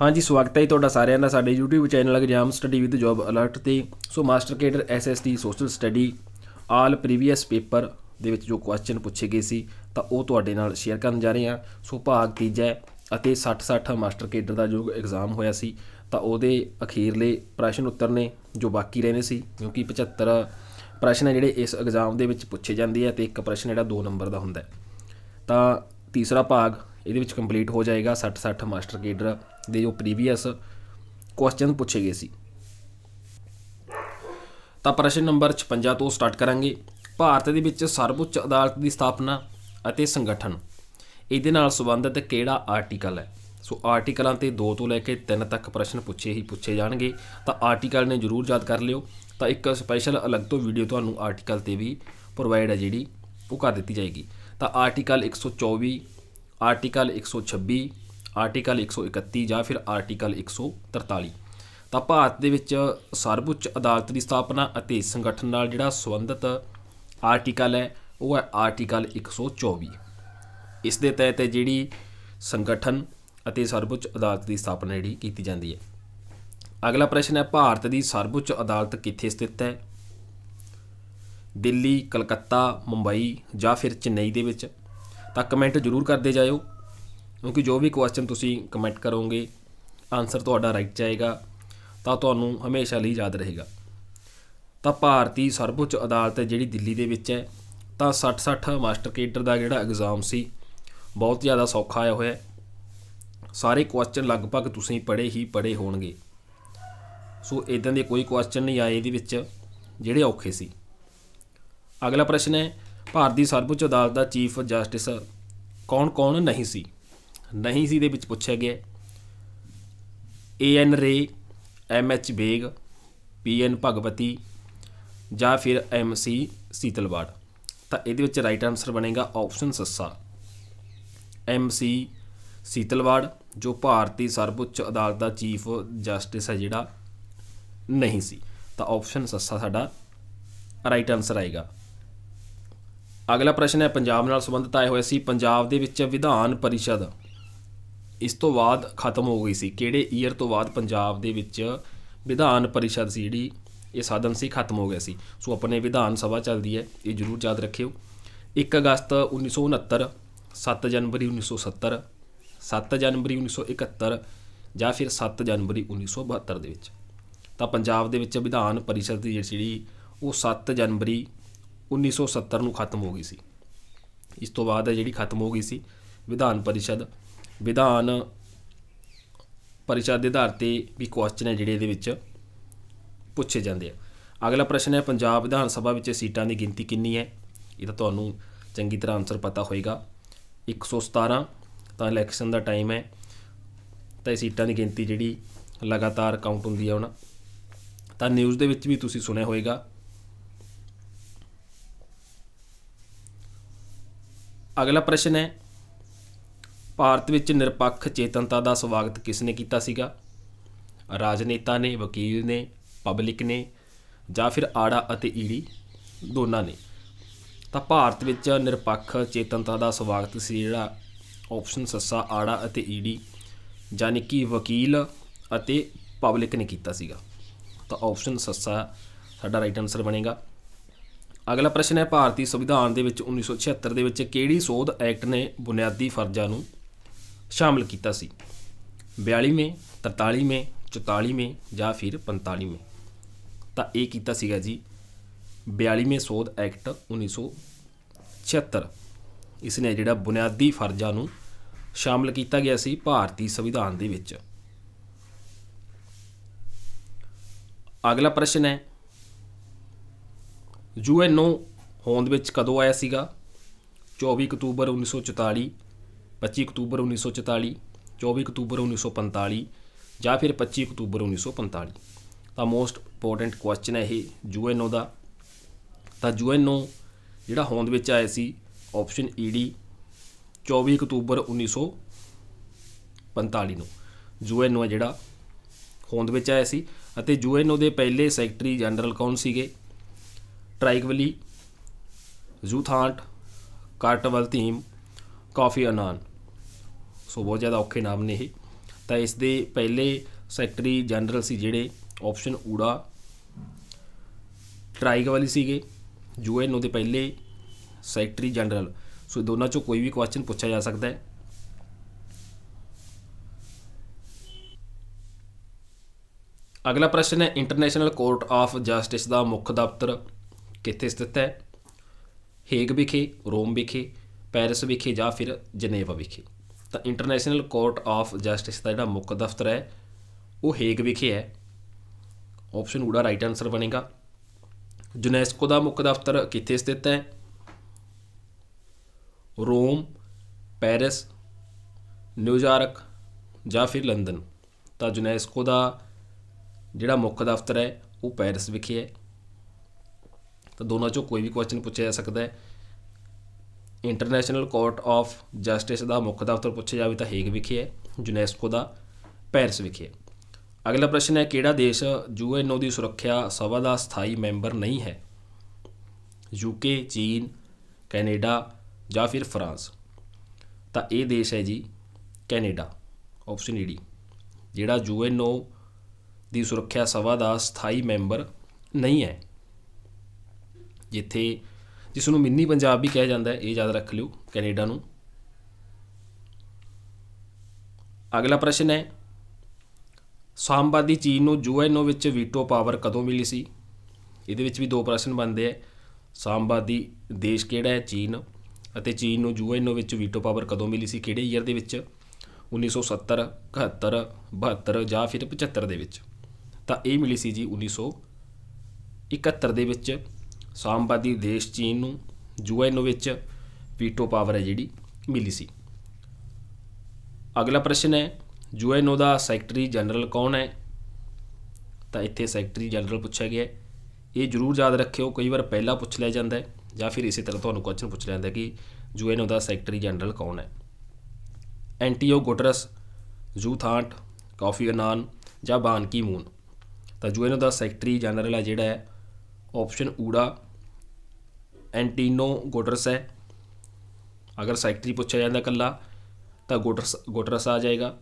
ਹਾਂਜੀ, ਸਵਾਗਤ ਹੈ ਜੀ ਤੁਹਾਡਾ ਸਾਰਿਆਂ ਦਾ ਸਾਡੇ YouTube channel exam study with job alert ਤੇ। So master cadre SST social study all previous paper ਦੇ ਵਿੱਚ ਜੋ ਕੁਐਸਚਨ ਪੁੱਛੇ ਗਏ ਸੀ, ਤਾਂ ਉਹ ਤੁਹਾਡੇ ਨਾਲ ਸ਼ੇਅਰ ਕਰਨ ਜਾ ਰਹੇ ਹਾਂ। ਸੋ ਭਾਗ ਤੀਜਾ ਅਤੇ 60-60 ਮਾਸਟਰ ਕੇਡਰ ਦਾ ਜੋ ਐਗਜ਼ਾਮ ਹੋਇਆ ਸੀ, ਤਾਂ ਉਹਦੇ ਅਖੀਰਲੇ ਪ੍ਰਸ਼ਨ ਉੱਤਰ ਨੇ, ਜੋ ਬਾਕੀ ਰਹਿੰਦੇ ਸੀ, ਕਿਉਂਕਿ 75 ਪ੍ਰਸ਼ਨ ਹੈ ਜਿਹੜੇ ਇਸ ਐਗਜ਼ਾਮ ਦੇ ਵਿੱਚ ਪੁੱਛੇ ਜਾਂਦੇ ਆ ਤੇ ਇੱਕ ਪ੍ਰਸ਼ਨ ਜਿਹੜਾ 2 ਨੰਬਰ ਦਾ ਹੁੰਦਾ ਤਾਂ ਤੀਸਰਾ ਭਾਗ ਇਹਦੇ ਵਿੱਚ ਕੰਪਲੀਟ ਹੋ ਜਾਏਗਾ 60-60 ਮਾਸਟਰ ਕੇਡਰ ਦੇ ਜੋ ਪ੍ਰੀਵੀਅਸ ਕੁਐਸਚਨ ਪੁੱਛੇ ਗਏ ਸੀ ਤਾਂ ਪ੍ਰਸ਼ਨ ਨੰਬਰ 56 ਤੋਂ ਸਟਾਰਟ ਕਰਾਂਗੇ ਭਾਰਤ ਦੇ ਵਿੱਚ ਸਰਵਉੱਚ ਅਦਾਲਤ ਦੀ ਸਥਾਪਨਾ ਅਤੇ ਸੰਗਠਨ ਇਹਦੇ ਨਾਲ ਸੰਬੰਧਿਤ ਕਿਹੜਾ ਆਰਟੀਕਲ ਹੈ ਸੋ ਆਰਟੀਕਲਾਂ ਤੇ 2 ਤੋਂ ਲੈ ਕੇ 3 ਤੱਕ ਪ੍ਰਸ਼ਨ ਪੁੱਛੇ ਹੀ ਪੁੱਛੇ ਜਾਣਗੇ ਤਾਂ ਆਰਟੀਕਲ ਨੇ ਜ਼ਰੂਰ ਯਾਦ ਕਰ ਲਿਓ ਤਾਂ ਇੱਕ ਸਪੈਸ਼ਲ ਅਲੱਗ ਤੋਂ ਵੀਡੀਓ ਤੁਹਾਨੂੰ ਆਰਟੀਕਲ ਤੇ ਵੀ ਪ੍ਰੋਵਾਈਡ ਹੈ ਜਿਹੜੀ ਉਹ ਕਰ ਦਿੱਤੀ ਜਾਏਗੀ ਤਾਂ ਆਰਟੀਕਲ 124 ਆਰਟੀਕਲ 126 ਆਰਟੀਕਲ 131 ਜਾਂ ਫਿਰ ਆਰਟੀਕਲ 143 ਤਾਂ ਭਾਰਤ ਦੇ ਵਿੱਚ ਸਰਵਉੱਚ ਅਦਾਲਤ ਦੀ ਸਥਾਪਨਾ ਅਤੇ ਸੰਗਠਨ ਨਾਲ ਜਿਹੜਾ ਸੰਬੰਧਿਤ ਆਰਟੀਕਲ ਹੈ, ਉਹ ਹੈ ਆਰਟੀਕਲ 124 ਇਸ ਦੇ ਤਹਿਤ ਜਿਹੜੀ ਸੰਗਠਨ ਅਤੇ ਸਰਵਉੱਚ ਅਦਾਲਤ ਦੀ ਸਥਾਪਨਾ ਜਿਹੜੀ ਕੀਤੀ ਜਾਂਦੀ ਹੈ। ਅਗਲਾ ਪ੍ਰਸ਼ਨ ਹੈ, ਭਾਰਤ ਦੀ ਸਰਵਉੱਚ ਅਦਾਲਤ ਕਿੱਥੇ ਸਥਿਤ ਹੈ? ਦਿੱਲੀ, ਕਲਕੱਤਾ, ਮੁੰਬਈ ਜਾਂ ਫਿਰ ਚੇਨਈ ਦੇ ਵਿੱਚ? ਤਾਂ ਕਮੈਂਟ ਜ਼ਰੂਰ ਕਰਦੇ ਜਾਇਓ। ਕਿਉਂਕਿ ਜੋ ਵੀ ਕੁਐਸਚਨ ਤੁਸੀਂ ਕਮੈਂਟ ਕਰੋਗੇ ਆਨਸਰ ਤੁਹਾਡਾ ਰਾਈਟ ਜਾਏਗਾ, ਤਾਂ ਤੁਹਾਨੂੰ ਹਮੇਸ਼ਾ ਲਈ ਯਾਦ ਰਹੇਗਾ। ਤਾਂ ਭਾਰਤੀ ਸਰਵਉੱਚ ਅਦਾਲਤ ਹੈ ਜਿਹੜੀ ਦਿੱਲੀ ਦੇ ਵਿੱਚ ਹੈ, ਤਾਂ 60-60 ਮਾਸਟਰ ਕੇਡਰ ਦਾ ਜਿਹੜਾ ਐਗਜ਼ਾਮ ਸੀ, ਬਹੁਤ ਜ਼ਿਆਦਾ ਸੌਖਾ ਆਇਆ ਹੋਇਆ ਸਾਰੇ ਕੁਐਸਚਨ ਲਗਭਗ ਤੁਸੀਂ ਪੜ੍ਹੇ ਹੀ ਪੜ੍ਹੇ ਹੋਣਗੇ। ਸੋ ਇਦਾਂ ਦੇ ਕੋਈ ਕੁਐਸਚਨ ਨਹੀਂ ਆਏ ਇਹਦੇ ਵਿੱਚ, ਜਿਹੜੇ ਔਖੇ ਸੀ। ਅਗਲਾ ਪ੍ਰਸ਼ਨ ਹੈ, ਭਾਰਤੀ ਸਰਵਉੱਚ ਅਦਾਲਤ ਦਾ ਚੀਫ ਜਸਟਿਸ ਕੌਣ-ਕੌਣ ਨਹੀਂ ਸੀ? ਨਹੀਂ ਸੀ ਦੇ ਵਿੱਚ ਪੁੱਛਿਆ ਗਿਆ। A N Ray M H Beg P N Bhagwati ਜਾਂ ਫਿਰ ਐਮ ਸੀ ਸੀਤਲਵਾੜ ਤਾਂ ਇਹਦੇ ਵਿੱਚ ਰਾਈਟ ਆਨਸਰ ਬਣੇਗਾ ਆਪਸ਼ਨ ਸੱਸਾ ਐਮ ਸੀ ਸੀਤਲਵਾੜ ਜੋ ਭਾਰਤੀ ਸਰਵਉੱਚ ਅਦਾਲਤ ਦਾ ਚੀਫ ਜਸਟਿਸ ਹੈ ਜਿਹੜਾ, ਨਹੀਂ ਸੀ। ਤਾਂ ਆਪਸ਼ਨ ਸੱਸਾ ਸਾਡਾ ਰਾਈਟ ਆਨਸਰ ਆਏਗਾ। ਅਗਲਾ ਪ੍ਰਸ਼ਨ ਹੈ, ਪੰਜਾਬ ਨਾਲ ਸੰਬੰਧਿਤ ਆਇਆ ਹੋਇਆ ਸੀ, ਪੰਜਾਬ ਦੇ ਵਿੱਚ ਵਿਧਾਨ ਪਰਿਸ਼ਦ। ਇਸ ਤੋਂ ਬਾਅਦ ਖਤਮ ਹੋ ਗਈ ਸੀ। ਕਿਹੜੇ ਈਅਰ ਤੋਂ ਬਾਅਦ ਪੰਜਾਬ ਦੇ ਵਿੱਚ ਵਿਧਾਨ ਪਰਿਸ਼ਦ ਸੀ ਜਿਹੜੀ, ਇਹ ਸਾਧਨ ਸੀ, ਖਤਮ ਹੋ ਗਿਆ ਸੀ। ਸੋ ਆਪਣੇ ਵਿਧਾਨ ਸਭਾ ਚੱਲਦੀ ਹੈ, ਇਹ ਜ਼ਰੂਰ ਯਾਦ ਰੱਖਿਓ। 1 ਅਗਸਤ 1969 7 ਜਨਵਰੀ 1970 7 ਜਨਵਰੀ 1971 ਜਾਂ ਫਿਰ 7 ਜਨਵਰੀ 1972 ਦੇ ਵਿੱਚ। ਤਾਂ ਪੰਜਾਬ ਦੇ ਵਿੱਚ ਵਿਧਾਨ ਪਰਿਸ਼ਦ ਦੀ ਜਿਹੜੀ ਉਹ 7 ਜਨਵਰੀ 1970 ਨੂੰ ਖਤਮ ਹੋ ਗਈ ਸੀ। ਇਸ ਤੋਂ ਬਾਅਦ ਜਿਹੜੀ ਖਤਮ ਹੋ ਗਈ ਸੀ, ਵਿਧਾਨ ਪਰਿਸ਼ਦ ਵਿਧਾਨ ਪਰਿਸ਼ਦ ਦੇ ਆਧਾਰ ਤੇ ਵੀ ਕੁਐਸਚਨ ਹੈ ਜਿਹੜੇ ਇਹਦੇ ਵਿੱਚ ਪੁੱਛੇ ਜਾਂਦੇ ਆ। ਅਗਲਾ ਪ੍ਰਸ਼ਨ ਹੈ, ਪੰਜਾਬ ਵਿਧਾਨ ਸਭਾ ਵਿੱਚ ਸੀਟਾਂ ਦੀ ਗਿਣਤੀ ਕਿੰਨੀ ਹੈ? ਇਹ ਤਾਂ ਤੁਹਾਨੂੰ ਚੰਗੀ ਤਰ੍ਹਾਂ ਆਨਸਰ ਪਤਾ ਹੋਏਗਾ। 117 ਤਾਂ ਇਲੈਕਸ਼ਨ ਦਾ ਟਾਈਮ ਹੈ। ਤਾਂ ਇਹ ਸੀਟਾਂ ਦੀ ਗਿਣਤੀ ਜਿਹੜੀ ਲਗਾਤਾਰ ਕਾਊਂਟ ਹੁੰਦੀ ਹੈ ਹੁਣ। ਤਾਂ ਨਿਊਜ਼ ਦੇ ਵਿੱਚ ਵੀ ਤੁਸੀਂ ਸੁਣਿਆ ਹੋਵੇਗਾ ਅਗਲਾ ਪ੍ਰਸ਼ਨ ਹੈ ਭਾਰਤ ਵਿੱਚ ਨਿਰਪੱਖ ਚੇਤਨਤਾ ਦਾ ਸਵਾਗਤ ਕਿਸ ਨੇ ਕੀਤਾ ਸੀਗਾ? ਰਾਜਨੇਤਾ ਨੇ, ਵਕੀਲ ਨੇ, ਪਬਲਿਕ ਨੇ ਜਾਂ ਫਿਰ ਆੜਾ ਅਤੇ ਈੜੀ? ਦੋਨਾਂ ਨੇ। ਤਾਂ ਭਾਰਤ ਵਿੱਚ ਨਿਰਪੱਖ ਚੇਤਨਤਾ ਦਾ ਸਵਾਗਤ ਸੀ ਜਿਹੜਾ ਆਪਸ਼ਨ ਸੱਸਾ, ਆੜਾ ਅਤੇ ਈਡੀ ਯਾਨੀ ਕਿ ਵਕੀਲ ਅਤੇ ਪਬਲਿਕ ਨੇ ਕੀਤਾ ਸੀਗਾ। ਤਾਂ ਆਪਸ਼ਨ ਸੱਸਾ ਸਾਡਾ ਰਾਈਟ ਆਨਸਰ ਬਣੇਗਾ। ਅਗਲਾ ਪ੍ਰਸ਼ਨ ਹੈ, ਭਾਰਤੀ ਸੰਵਿਧਾਨ ਦੇ ਵਿੱਚ 1976 ਦੇ ਵਿੱਚ ਕਿਹੜੀ ਸੋਧ ਐਕਟ ਨੇ ਬੁਨਿਆਦੀ ਫਰਜ਼ਾਂ ਨੂੰ ਸ਼ਾਮਲ ਕੀਤਾ ਸੀ। 42ਵੇਂ 43ਵੇਂ 44ਵੇਂ ਜਾਂ ਫਿਰ 45ਵੇਂ ਤਾਂ ਇਹ ਕੀਤਾ ਸੀਗਾ ਜੀ 42ਵੇਂ ਸੋਧ ਐਕਟ 1976 ਇਸ ਨੇ ਜਿਹੜਾ ਬੁਨਿਆਦੀ ਫਰਜ਼ਾਂ ਨੂੰ ਸ਼ਾਮਲ ਕੀਤਾ ਗਿਆ ਸੀ ਭਾਰਤੀ ਸੰਵਿਧਾਨ ਦੇ ਵਿੱਚ। ਅਗਲਾ ਪ੍ਰਸ਼ਨ ਹੈ, ਯੂਐਨਓ ਹੋਂਦ ਵਿੱਚ ਕਦੋਂ ਆਇਆ ਸੀਗਾ? 24 ਅਕਤੂਬਰ 1944 25 ਅਕਤੂਬਰ 1944 24 ਅਕਤੂਬਰ 1945 ਜਾਂ ਫਿਰ 25 ਅਕਤੂਬਰ 1945 ਤਾਂ ਮੋਸਟ ਇੰਪੋਰਟੈਂਟ ਕੁਐਸਚਨ ਹੈ ਇਹ ਯੂਐਨਓ ਦਾ ਤਾਂ ਯੂਐਨਓ ਜਿਹੜਾ ਹੋਂਦ ਵਿੱਚ ਆਇਆ ਸੀ ਆਪਸ਼ਨ ਈਡੀ 24 ਅਕਤੂਬਰ 1945 ਨੂੰ ਯੂਐਨਓ ਹੈ ਜਿਹੜਾ ਹੋਂਦ ਵਿੱਚ ਆਇਆ ਸੀ ਅਤੇ ਯੂਐਨਓ ਦੇ ਪਹਿਲੇ ਸੈਕਟਰੀ ਜਨਰਲ ਕੌਣ ਸੀਗੇ ਟ੍ਰਾਈਗਵਲੀ ਜ਼ੂਥਾਂਟ ਕਾਰਟਵਲ ਥੀਮ ਕਾਫੀ ਅਨਾਨ ਸੋ ਬਹੁਤ ਜ਼ਿਆਦਾ ਔਖੇ ਨਾਮ ਨੇ ਇਹ। ਤਾਂ ਇਸ ਦੇ ਪਹਿਲੇ ਸੈਕਟਰੀ ਜਨਰਲ ਸੀ ਜਿਹੜੇ, ਆਪਸ਼ਨ ਊੜਾ ਟਰਾਈਗ ਵਾਲੀ ਸੀਗੇ ਯੂਐਨਓ ਦੇ ਪਹਿਲੇ ਸੈਕਟਰੀ ਜਨਰਲ। ਸੋ ਦੋਨਾਂ ਚੋਂ ਕੋਈ ਵੀ ਕੁਐਸਚਨ ਪੁੱਛਿਆ ਜਾ ਸਕਦਾ ਹੈ। ਅਗਲਾ ਪ੍ਰਸ਼ਨ ਹੈ ਇੰਟਰਨੈਸ਼ਨਲ ਕੋਰਟ ਆਫ ਜਸਟਿਸ ਦਾ ਮੁੱਖ ਦਫ਼ਤਰ ਕਿੱਥੇ ਸਥਿਤ ਹੈ? ਹੇਗ ਵਿਖੇ, ਰੋਮ ਵਿਖੇ, ਪੈਰਿਸ ਵਿਖੇ ਜਾਂ ਫਿਰ ਜਨੇਵਾ ਵਿਖੇ? ਤਾਂ ਇੰਟਰਨੈਸ਼ਨਲ ਕੋਰਟ ਆਫ ਜਸਟਿਸ ਦਾ ਜਿਹੜਾ ਮੁੱਖ ਦਫ਼ਤਰ ਹੈ, ਉਹ ਹੇਗ ਵਿਖੇ ਹੈ। ਆਪਸ਼ਨ ਊੜਾ ਰਾਈਟ ਆਨਸਰ ਬਣੇਗਾ। ਯੂਨੈਸਕੋ ਦਾ ਮੁੱਖ ਦਫ਼ਤਰ ਕਿੱਥੇ ਸਥਿਤ ਹੈ? ਰੋਮ, ਪੈਰਿਸ ਨਿਊਯਾਰਕ ਜਾਂ ਫਿਰ ਲੰਡਨ। ਤਾਂ ਯੂਨੈਸਕੋ ਦਾ ਜਿਹੜਾ ਮੁੱਖ ਦਫ਼ਤਰ ਹੈ, ਉਹ ਪੈਰਿਸ ਵਿਖੇ ਹੈ। ਤਾਂ ਦੋਨਾਂ ਚੋਂ ਕੋਈ ਵੀ ਕੁਐਸਚਨ ਪੁੱਛਿਆ ਜਾ ਸਕਦਾ ਹੈ। ਇੰਟਰਨੈਸ਼ਨਲ ਕੋਰਟ ਆਫ ਜਸਟਿਸ ਦਾ ਮੁੱਖ ਦਫ਼ਤਰ ਪੁੱਛਿਆ ਜਾਵੇ ਤਾਂ ਹੇਗ ਵਿਖੇ ਹੈ, ਯੂਨੈਸਕੋ ਦਾ ਪੈਰਿਸ ਵਿਖੇ ਹੈ। ਅਗਲਾ ਪ੍ਰਸ਼ਨ ਹੈ, ਕਿਹੜਾ ਦੇਸ਼ ਯੂਐਨਓ ਦੀ ਸੁਰੱਖਿਆ ਸਭਾ ਦਾ ਸਥਾਈ ਮੈਂਬਰ ਨਹੀਂ ਹੈ? ਯੂਕੇ, ਚੀਨ, ਕੈਨੇਡਾ ਜਾਂ ਫਿਰ ਫਰਾਂਸ? ਤਾਂ ਇਹ ਦੇਸ਼ ਹੈ ਜੀ ਕੈਨੇਡਾ, ਆਪਸ਼ਨ ਡੀ। ਜਿਹੜਾ ਯੂਐਨਓ ਦੀ ਸੁਰੱਖਿਆ ਸਭਾ ਦਾ ਸਥਾਈ ਮੈਂਬਰ ਨਹੀਂ ਹੈ, ਜਿੱਥੇ ਜਿਸ ਨੂੰ ਮਿੰਨੀ ਪੰਜਾਬ ਵੀ ਕਿਹਾ ਜਾਂਦਾ ਹੈ, ਇਹ ਯਾਦ ਰੱਖ ਲਿਓ ਕੈਨੇਡਾ ਨੂੰ। ਅਗਲਾ ਪ੍ਰਸ਼ਨ ਹੈ, ਸਾਮਵਾਦੀ ਚੀਨ ਨੂੰ ਯੂਐਨਓ ਵਿੱਚ ਵੀਟੋ ਪਾਵਰ ਕਦੋਂ ਮਿਲੀ ਸੀ? ਇਹਦੇ ਵਿੱਚ ਵੀ ਦੋ ਪ੍ਰਸ਼ਨ ਬਣਦੇ ਆ ਸਾਮਵਾਦੀ ਦੇਸ਼ ਕਿਹੜਾ ਹੈ, ਚੀਨ ਅਤੇ ਚੀਨ ਨੂੰ ਯੂਐਨਓ ਵਿੱਚ ਵੀਟੋ ਪਾਵਰ ਕਦੋਂ ਮਿਲੀ ਸੀ, ਕਿਹੜੇ ਈਅਰ ਦੇ ਵਿੱਚ? 1970 71 72 ਜਾਂ ਫਿਰ 75 ਦੇ ਵਿੱਚ। ਤਾਂ ਇਹ ਮਿਲੀ ਸੀ ਜੀ 1971 ਦੇ ਵਿੱਚ। ਸਾਮਵਾਦੀ ਦੇਸ਼ ਚੀਨ ਨੂੰ ਯੂਐਨਓ ਵਿੱਚ ਵੀਟੋ ਪਾਵਰ ਹੈ ਜਿਹੜੀ, ਮਿਲੀ ਸੀ। ਅਗਲਾ ਪ੍ਰਸ਼ਨ ਹੈ ਯੂਐਨਓ ਦਾ ਸੈਕਟਰੀ ਜਨਰਲ ਕੌਣ ਹੈ? ਤਾਂ ਇੱਥੇ ਸੈਕਟਰੀ ਜਨਰਲ ਪੁੱਛਿਆ ਗਿਆ ਹੈ। ਇਹ ਜ਼ਰੂਰ ਯਾਦ ਰੱਖਿਓ, ਕਈ ਵਾਰ ਪਹਿਲਾਂ ਪੁੱਛ ਲਿਆ ਜਾਂਦਾ ਹੈ, ਜਾਂ ਫਿਰ ਇਸੇ ਤਰ੍ਹਾਂ ਤੁਹਾਨੂੰ ਕੁਐਸਚਨ ਪੁੱਛ ਲਿਆ ਜਾਂਦਾ ਕਿ ਯੂਐਨਓ ਦਾ ਸੈਕਟਰੀ ਜਨਰਲ ਕੌਣ ਹੈ? ਐਂਟੀਓ ਗੁਟਰਸ ਜੂਥਾਂਟ ਕਾਫੀ ਅਨਾਨ ਜਾਂ ਬਾਨ ਕੀ ਮੂਨ ਤਾਂ ਯੂਐਨਓ ਦਾ ਸੈਕਟਰੀ ਜਨਰਲ ਹੈ ਜਿਹੜਾ ਹੈ ਆਪਸ਼ਨ ਊੜਾ ਐਂਟੀਨੋ ਗੋਡਰਸ ਹੈ। ਅਗਰ ਸੈਕਟਰੀ ਪੁੱਛਿਆ ਜਾਂਦਾ ਕੱਲਾ ਤਾਂ ਗੋਡਰਸ ਗੁਟਰਸ ਆ ਜਾਏਗਾ।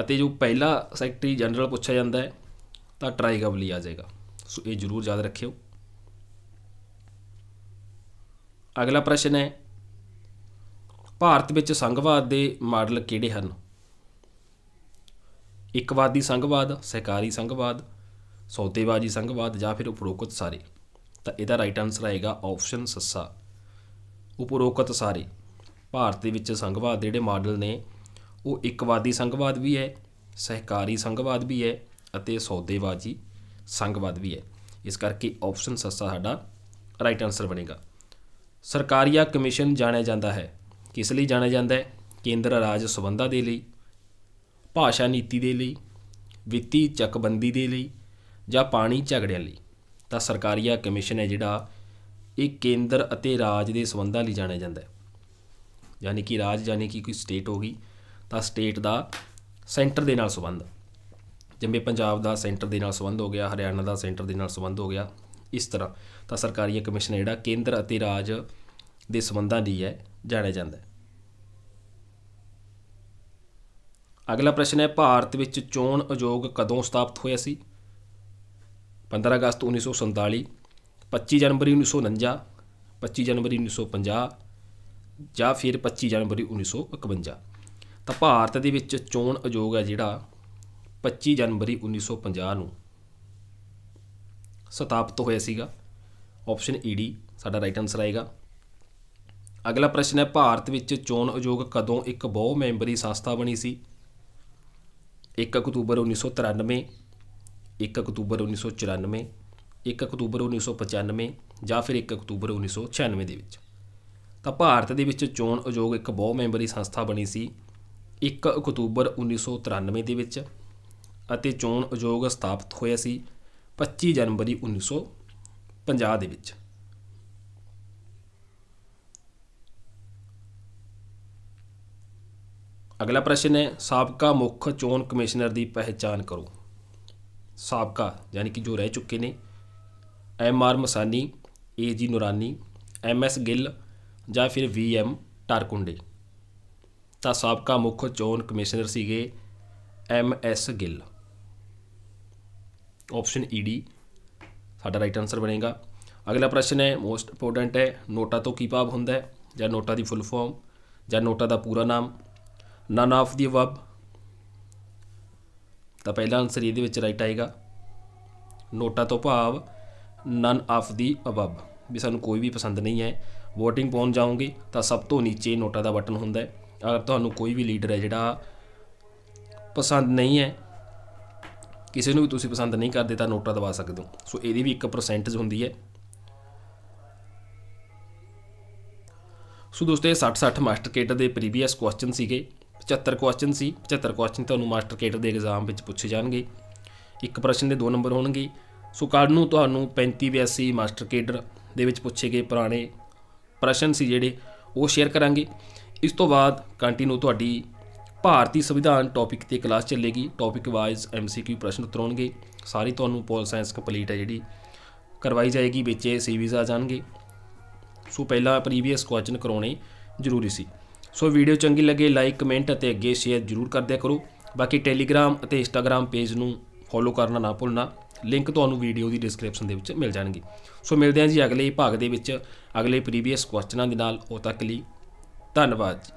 ਅਤੇ ਜੋ ਪਹਿਲਾ ਸੈਕਟਰੀ ਜਨਰਲ ਪੁੱਛਿਆ ਜਾਂਦਾ ਹੈ, ਤਾਂ ਟਰਾਈਗਵਲੀ ਆ ਜਾਏਗਾ। ਸੋ ਇਹ ਜ਼ਰੂਰ ਯਾਦ ਰੱਖਿਓ। ਅਗਲਾ ਪ੍ਰਸ਼ਨ ਹੈ, ਭਾਰਤ ਵਿੱਚ ਸੰਘਵਾਦ ਦੇ ਮਾਡਲ ਕਿਹੜੇ ਹਨ? ਇੱਕਵਾਦੀ ਸੰਘਵਾਦ, ਸਹਿਕਾਰੀ ਸੰਘਵਾਦ ਸੌਤੇਬਾਜ਼ੀ ਸੰਘਵਾਦ ਜਾਂ ਫਿਰ ਉਪਰੋਕਤ ਸਾਰੇ। ਤਾਂ ਇਹਦਾ ਰਾਈਟ ਆਨਸਰ ਆਏਗਾ ਆਪਸ਼ਨ ਸੱਸਾ। ਉਪਰੋਕਤ ਸਾਰੇ। ਭਾਰਤ ਦੇ ਵਿੱਚ ਸੰਘਵਾਦ ਦੇ ਜਿਹੜੇ ਮਾਡਲ ਨੇ, ਉਹ ਇੱਕਵਾਦੀ ਸੰਘਵਾਦ ਵੀ ਹੈ, ਸਹਿਕਾਰੀ ਸੰਘਵਾਦ ਵੀ ਹੈ ਅਤੇ ਸੌਦੇਬਾਜ਼ੀ ਸੰਘਵਾਦ ਵੀ ਹੈ। ਇਸ ਕਰਕੇ ਆਪਸ਼ਨ ਸੱਸਾ ਸਾਡਾ ਰਾਈਟ ਆਨਸਰ ਬਣੇਗਾ। ਸਰਕਾਰੀਆ ਕਮਿਸ਼ਨ ਜਾਣਿਆ ਜਾਂਦਾ ਹੈ। ਕਿਸ ਲਈ ਜਾਣਿਆ ਜਾਂਦਾ ਹੈ? ਕੇਂਦਰ ਰਾਜ ਸਬੰਧਾਂ ਦੇ ਲਈ, ਭਾਸ਼ਾ ਨੀਤੀ ਦੇ ਲਈ, ਵਿੱਤੀ ਚੱਕਬੰਦੀ ਦੇ ਲਈ ਜਾਂ ਪਾਣੀ ਝਗੜਿਆਂ ਲਈ। ਤਾਂ ਸਰਕਾਰੀਆ ਕਮਿਸ਼ਨ ਹੈ ਜਿਹੜਾ ਇਹ ਕੇਂਦਰ ਅਤੇ ਰਾਜ ਦੇ ਸਬੰਧਾਂ ਲਈ ਜਾਣਿਆ ਜਾਂਦਾ ਹੈ। ਯਾਨੀ ਕਿ ਰਾਜ ਯਾਨੀ ਕਿ ਕੋਈ ਸਟੇਟ ਹੋ ਗਈ, ਤਾਂ ਸਟੇਟ ਦਾ ਸੈਂਟਰ ਦੇ ਨਾਲ ਸੰਬੰਧ। ਜਿਵੇਂ ਪੰਜਾਬ ਦਾ ਸੈਂਟਰ ਦੇ ਨਾਲ ਸੰਬੰਧ ਹੋ ਗਿਆ, ਹਰਿਆਣਾ ਦਾ ਸੈਂਟਰ ਦੇ ਨਾਲ ਸੰਬੰਧ ਹੋ ਗਿਆ, ਇਸ ਤਰ੍ਹਾਂ। ਤਾਂ ਸਰਕਾਰੀਆ ਕਮਿਸ਼ਨ ਜਿਹੜਾ ਕੇਂਦਰ ਅਤੇ ਰਾਜ ਦੇ ਸੰਬੰਧਾਂ ਲਈ ਹੈ, ਜਾਣਿਆ ਜਾਂਦਾ ਹੈ। ਅਗਲਾ ਪ੍ਰਸ਼ਨ ਹੈ, ਭਾਰਤ ਵਿੱਚ ਚੋਣ ਆਯੋਗ ਕਦੋਂ ਸਥਾਪਿਤ ਹੋਇਆ ਸੀ? 15 ਅਗਸਤ 1947 25 ਜਨਵਰੀ 1949 25 ਜਨਵਰੀ 1950 ਜਾਂ ਫਿਰ 25 ਜਨਵਰੀ 1951 ਤਾਂ ਭਾਰਤ ਦੇ ਵਿੱਚ ਚੋਣ ਆਯੋਗ ਹੈ ਜਿਹੜਾ 25 ਜਨਵਰੀ 1950 ਨੂੰ ਸਥਾਪਿਤ ਹੋਇਆ ਸੀਗਾ। ਆਪਸ਼ਨ ਈਡੀ ਸਾਡਾ ਰਾਈਟ ਆਨਸਰ ਆਏਗਾ। ਅਗਲਾ ਪ੍ਰਸ਼ਨ ਹੈ, ਭਾਰਤ ਵਿੱਚ ਚੋਣ ਆਯੋਗ ਕਦੋਂ ਇੱਕ ਬਹੁ ਮੈਂਬਰੀ ਸੰਸਥਾ ਬਣੀ ਸੀ? 1 ਅਕਤੂਬਰ 1993 1 ਅਕਤੂਬਰ 1994 1 ਅਕਤੂਬਰ 1995 ਜਾਂ ਫਿਰ 1 ਅਕਤੂਬਰ 1996 ਦੇ ਵਿੱਚ। ਤਾਂ ਭਾਰਤ ਦੇ ਵਿੱਚ ਚੋਣ ਆਯੋਗ ਇੱਕ ਬਹੁ ਮੈਂਬਰੀ ਸੰਸਥਾ ਬਣੀ ਸੀ 1 ਅਕਤੂਬਰ 1993 ਦੇ ਵਿੱਚ ਅਤੇ ਚੋਣ ਆਯੋਗ ਸਥਾਪਿਤ ਹੋਇਆ ਸੀ 25 ਜਨਵਰੀ 1950 ਦੇ ਵਿੱਚ। ਅਗਲਾ ਪ੍ਰਸ਼ਨ ਹੈ, ਸਾਬਕਾ ਮੁੱਖ ਚੋਣ ਕਮਿਸ਼ਨਰ ਦੀ ਪਹਿਚਾਣ ਕਰੋ। ਸਾਬਕਾ, ਯਾਨੀ ਕਿ ਜੋ ਰਹਿ ਚੁੱਕੇ ਨੇ, ਐਮ ਆਰ ਮਸਾਨੀ, ਏ ਜੀ ਨੂਰਾਨੀ, ਐਮ ਐਸ ਗਿੱਲ ਜਾਂ ਫਿਰ ਵੀ ਐਮ ਟਾਰਕੁੰਡੇ। ਤਾਂ ਸਾਬਕਾ ਮੁੱਖ ਚੋਣ ਕਮਿਸ਼ਨਰ ਸੀਗੇ M S Gill. Option ED ਸਾਡਾ ਰਾਈਟ ਆਨਸਰ ਬਣੇਗਾ। ਅਗਲਾ ਪ੍ਰਸ਼ਨ ਹੈ ਮੋਸਟ ਇੰਪੋਰਟੈਂਟ ਹੈ, ਨੋਟਾ ਤੋਂ ਕੀ ਭਾਵ ਹੁੰਦਾ ਹੈ? ਜਾਂ ਨੋਟਾ ਦੀ ਫੁੱਲ ਫਾਰਮ ਜਾਂ ਨੋਟਾ ਦਾ ਪੂਰਾ ਨਾਮ? ਨਨ ਆਫ ਦੀ ਅਬਵ ਤਾਂ ਪਹਿਲਾ ਆਨਸਰ ਇਹਦੇ ਵਿੱਚ ਰਾਈਟ ਆਏਗਾ। ਨੋਟਾ ਤੋਂ ਭਾਵ ਨਨ ਆਫ ਦੀ ਅਬਵ ਵੀ ਸਾਨੂੰ ਕੋਈ ਵੀ ਪਸੰਦ ਨਹੀਂ ਹੈ। VOTING ਪਾਉਣ ਜਾਓਗੇ ਤਾਂ ਸਭ ਤੋਂ ਨੀਚੇ ਨੋਟਾ ਦਾ ਬਟਨ ਹੁੰਦਾ ਹੈ। ਅਗਰ ਤੁਹਾਨੂੰ ਕੋਈ ਵੀ ਲੀਡਰ ਹੈ ਜਿਹੜਾ ਪਸੰਦ ਨਹੀਂ ਹੈ, ਕਿਸੇ ਨੂੰ ਵੀ ਤੁਸੀਂ ਪਸੰਦ ਨਹੀਂ ਕਰਦੇ ਤਾਂ ਨੋਟਾ ਦਬਾ ਸਕਦੇ ਹੋ। ਸੋ ਇਹਦੀ ਵੀ ਇੱਕ ਪਰਸੈਂਟੇਜ ਹੁੰਦੀ ਹੈ। ਸੋ ਦੋਸਤੋ ਇਹ 60 60 ਮਾਸਟਰ ਕੇਟ ਦੇ ਪ੍ਰੀਵੀਅਸ ਕੁਐਸਚਨ ਸੀਗੇ। 75 ਕੁਐਸਚਨ ਸੀ। 75 ਕੁਐਸਚਨ ਤੁਹਾਨੂੰ ਮਾਸਟਰ ਕੇਡਰ ਦੇ ਐਗਜ਼ਾਮ ਵਿੱਚ ਪੁੱਛੇ ਜਾਣਗੇ। ਇੱਕ ਪ੍ਰਸ਼ਨ ਦੇ ਦੋ ਨੰਬਰ ਹੋਣਗੇ। ਸੋ ਕੱਲ੍ਹ ਨੂੰ ਤੁਹਾਨੂੰ 35 82 ਮਾਸਟਰ ਕੇਡਰ ਦੇ ਵਿੱਚ ਪੁੱਛੇ ਗਏ ਪੁਰਾਣੇ ਪ੍ਰਸ਼ਨ ਸੀ ਜਿਹੜੇ, ਉਹ ਸ਼ੇਅਰ ਕਰਾਂਗੇ। ਇਸ ਤੋਂ ਬਾਅਦ ਕੰਟੀਨਿਊ ਤੁਹਾਡੀ ਭਾਰਤੀ ਸੰਵਿਧਾਨ ਟੌਪਿਕ ਤੇ ਕਲਾਸ ਚੱਲੇਗੀ। ਟੌਪਿਕ ਵਾਈਜ਼ ਐਮਸੀਕਿਊ ਪ੍ਰਸ਼ਨ ਉੱਤਰ ਹੋਣਗੇ ਸਾਰੀ ਤੁਹਾਨੂੰ ਪੋਲ ਸਾਇੰਸ ਕੰਪਲੀਟ ਹੈ ਜਿਹੜੀ। ਕਰਵਾਈ ਜਾਏਗੀ, ਵਿੱਚ ਸੀਵੀਜ਼ ਆ ਜਾਣਗੇ। ਸੋ ਪਹਿਲਾਂ ਪ੍ਰੀਵੀਅਸ ਕੁਐਸਚਨ ਕਰਾਉਣੇ ਜ਼ਰੂਰੀ ਸੀ। ਸੋ ਵੀਡੀਓ ਚੰਗੀ ਲੱਗੇ ਲਾਈਕ ਕਮੈਂਟ ਅਤੇ ਅੱਗੇ ਸ਼ੇਅਰ ਜ਼ਰੂਰ ਕਰਦਿਆ ਕਰੋ। ਬਾਕੀ ਟੈਲੀਗ੍ਰਾਮ ਅਤੇ ਇੰਸਟਾਗ੍ਰਾਮ ਪੇਜ ਨੂੰ ਫੋਲੋ ਕਰਨਾ ਨਾ ਭੁੱਲਣਾ। ਲਿੰਕ ਤੁਹਾਨੂੰ ਵੀਡੀਓ ਦੀ ਡਿਸਕ੍ਰਿਪਸ਼ਨ ਦੇ ਵਿੱਚ ਮਿਲ ਜਾਣਗੇ। ਸੋ ਮਿਲਦੇ ਹਾਂ ਜੀ ਅਗਲੇ ਭਾਗ ਦੇ ਵਿੱਚ ਅਗਲੇ ਪ੍ਰੀਵੀਅਸ ਕੁਐਸਚਨਾਂ ਦੇ ਨਾਲ। ਉਹ ਤੱਕ ਲਈ ਧੰਨਵਾਦ ਜੀ।